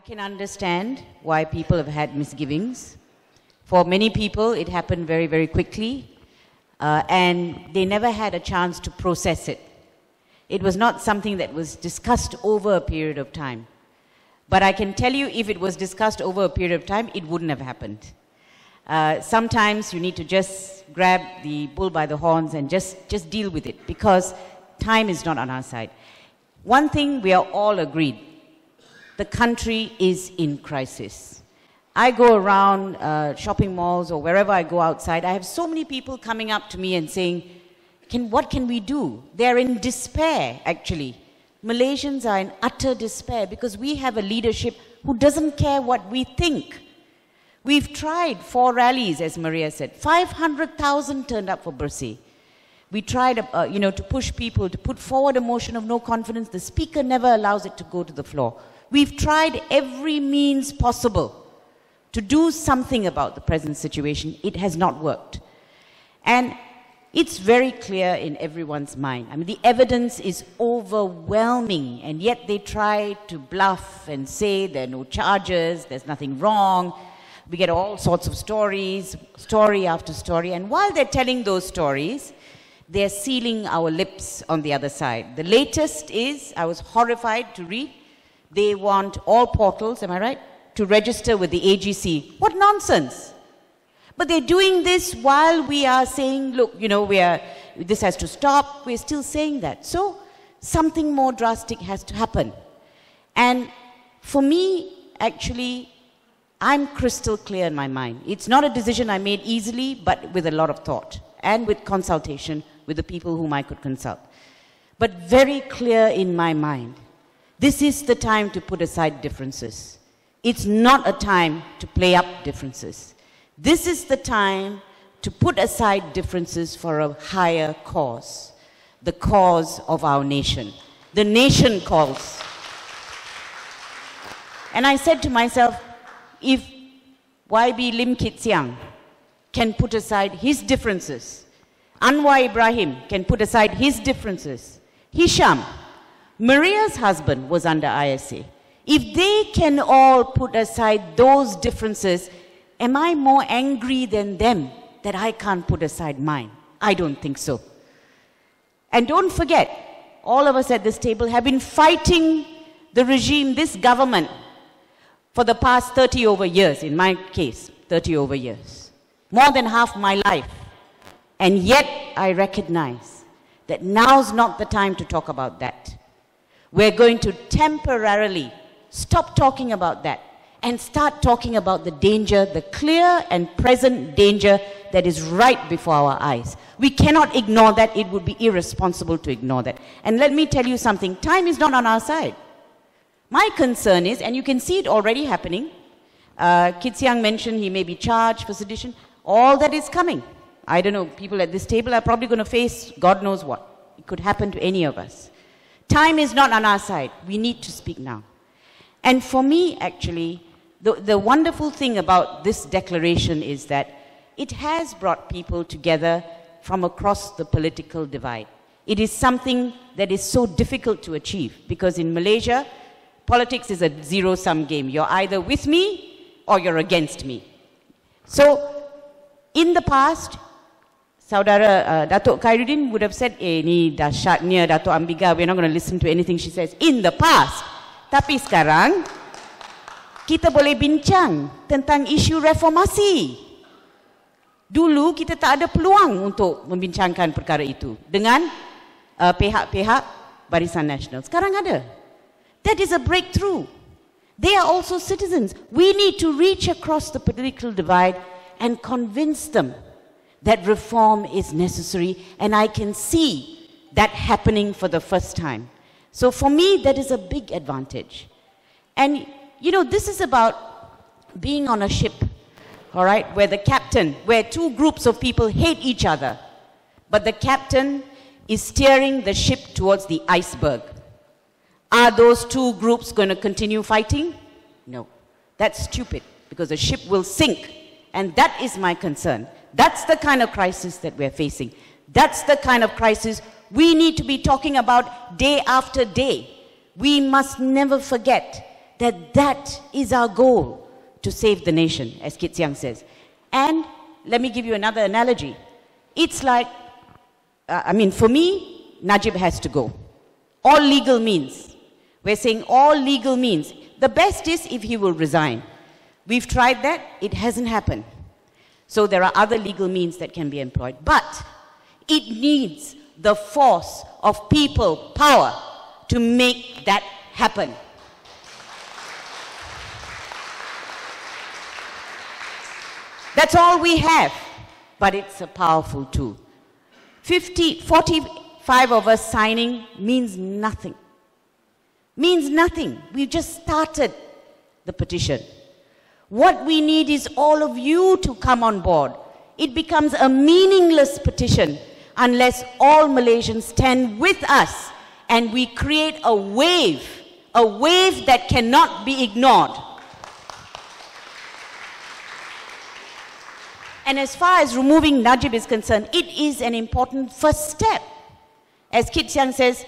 I can understand why people have had misgivings. For many people, it happened very, very quickly, uh, and they never had a chance to process it. It was not something that was discussed over a period of time. But I can tell you, if it was discussed over a period of time, it wouldn't have happened. Uh, sometimes you need to just grab the bull by the horns and just, just deal with it because time is not on our side. One thing we are all agreed the country is in crisis. I go around uh, shopping malls or wherever I go outside, I have so many people coming up to me and saying, can, What can we do? They're in despair, actually. Malaysians are in utter despair because we have a leadership who doesn't care what we think. We've tried four rallies, as Maria said. 500,000 turned up for Bersih. We tried, uh, you know, to push people to put forward a motion of no confidence. The speaker never allows it to go to the floor. We've tried every means possible to do something about the present situation. It has not worked. And it's very clear in everyone's mind. I mean, the evidence is overwhelming, and yet they try to bluff and say there are no charges, there's nothing wrong. We get all sorts of stories, story after story, and while they're telling those stories, they're sealing our lips on the other side. The latest is, I was horrified to read, they want all portals, am I right, to register with the AGC. What nonsense! But they're doing this while we are saying, look, you know, we are, this has to stop. We're still saying that. So something more drastic has to happen. And for me, actually, I'm crystal clear in my mind. It's not a decision I made easily, but with a lot of thought and with consultation with the people whom I could consult. But very clear in my mind this is the time to put aside differences. It's not a time to play up differences. This is the time to put aside differences for a higher cause, the cause of our nation. The nation calls. And I said to myself, if YB Lim Kit Siang can put aside his differences, Anwar Ibrahim can put aside his differences, Hisham Maria's husband was under ISA. If they can all put aside those differences, am I more angry than them that I can't put aside mine? I don't think so. And don't forget, all of us at this table have been fighting the regime, this government, for the past 30 over years, in my case, 30 over years. More than half my life. And yet I recognize that now's not the time to talk about that. We're going to temporarily stop talking about that and start talking about the danger, the clear and present danger that is right before our eyes. We cannot ignore that. It would be irresponsible to ignore that. And let me tell you something time is not on our side. My concern is, and you can see it already happening, uh, Kit Siang mentioned he may be charged for sedition. All that is coming. I don't know, people at this table are probably going to face God knows what. It could happen to any of us. Time is not on our side. We need to speak now. And for me, actually, the, the wonderful thing about this declaration is that it has brought people together from across the political divide. It is something that is so difficult to achieve because in Malaysia, politics is a zero sum game. You're either with me or you're against me. So, in the past, Saudara uh, Datuk Khairuddin would have said, eh ni dahsyatnya Datuk Ambiga, we're not going to listen to anything she says in the past. Tapi sekarang, kita boleh bincang tentang isu reformasi. Dulu kita tak ada peluang untuk membincangkan perkara itu dengan uh, pihak-pihak Barisan Nasional. Sekarang ada. That is a breakthrough. They are also citizens. We need to reach across the political divide and convince them that reform is necessary, and I can see that happening for the first time. So for me, that is a big advantage. And, you know, this is about being on a ship, all right, where the captain, where two groups of people hate each other, but the captain is steering the ship towards the iceberg. Are those two groups going to continue fighting? No. That's stupid because the ship will sink. And that is my concern. That's the kind of crisis that we're facing. That's the kind of crisis we need to be talking about day after day. We must never forget that that is our goal to save the nation, as Kit Siang says. And let me give you another analogy. It's like, uh, I mean, for me, Najib has to go. All legal means. We're saying all legal means. The best is if he will resign. We've tried that, it hasn't happened. So there are other legal means that can be employed. But it needs the force of people, power, to make that happen. That's all we have, but it's a powerful tool. 50, 45 of us signing means nothing. Means nothing. We've just started the petition. What we need is all of you to come on board. It becomes a meaningless petition unless all Malaysians stand with us and we create a wave, a wave that cannot be ignored. And as far as removing Najib is concerned, it is an important first step. As Kit Siang says,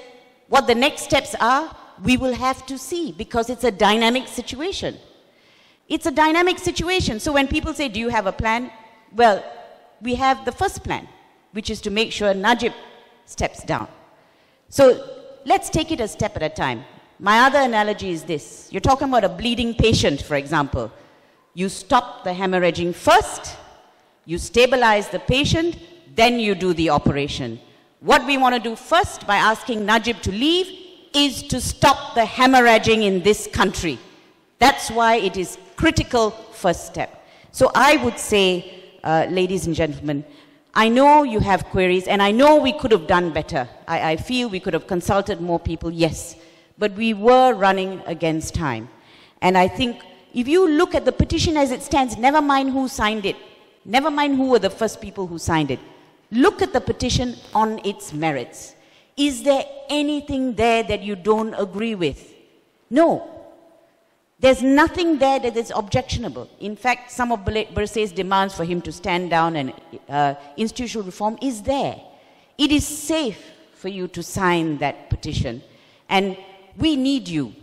what the next steps are, we will have to see because it's a dynamic situation. It's a dynamic situation. So when people say, Do you have a plan? Well, we have the first plan, which is to make sure Najib steps down. So let's take it a step at a time. My other analogy is this you're talking about a bleeding patient, for example. You stop the hemorrhaging first, you stabilize the patient, then you do the operation. What we want to do first by asking Najib to leave is to stop the hemorrhaging in this country. That's why it is critical first step. So I would say, uh, ladies and gentlemen, I know you have queries, and I know we could have done better. I, I feel we could have consulted more people, yes. But we were running against time. And I think if you look at the petition as it stands, never mind who signed it, never mind who were the first people who signed it, look at the petition on its merits. Is there anything there that you don't agree with? No. There's nothing there that is objectionable. In fact, some of Bersih's demands for him to stand down and uh, institutional reform is there. It is safe for you to sign that petition. And we need you.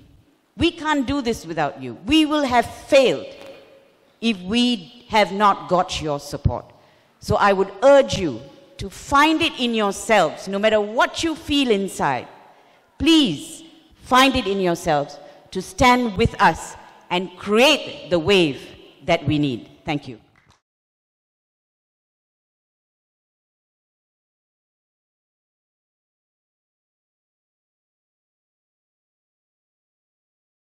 We can't do this without you. We will have failed if we have not got your support. So I would urge you to find it in yourselves, no matter what you feel inside. Please find it in yourselves to stand with us and create the wave that we need. Thank you.